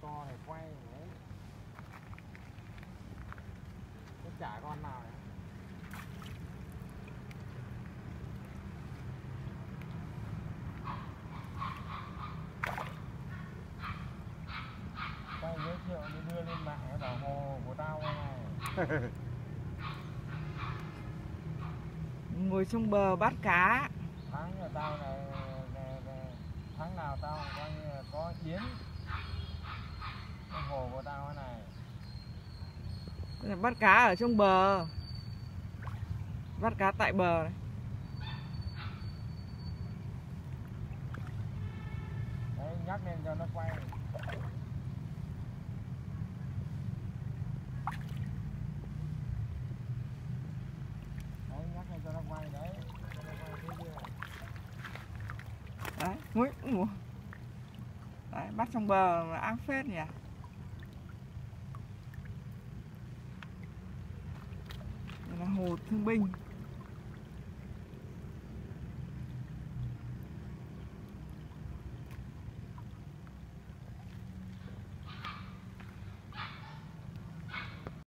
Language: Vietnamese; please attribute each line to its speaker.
Speaker 1: to này quay đấy. Có chả con nào này tao giới thiệu đi đưa lên mạng cái bảo hồ của tao này.
Speaker 2: Ngồi trong bờ bắt cá.
Speaker 1: Tháng của tao này, này, này tháng nào tao coi như là có chuyến cái hồ của tao thế này
Speaker 2: Đây là bắt cá ở trong bờ bắt cá tại bờ này.
Speaker 1: đấy nhắc lên cho nó quay đấy nhắc lên cho nó quay đấy
Speaker 2: đấy Úi, ủa. đấy bắt trong bờ ác phết nhỉ Đây là hồ thương binh.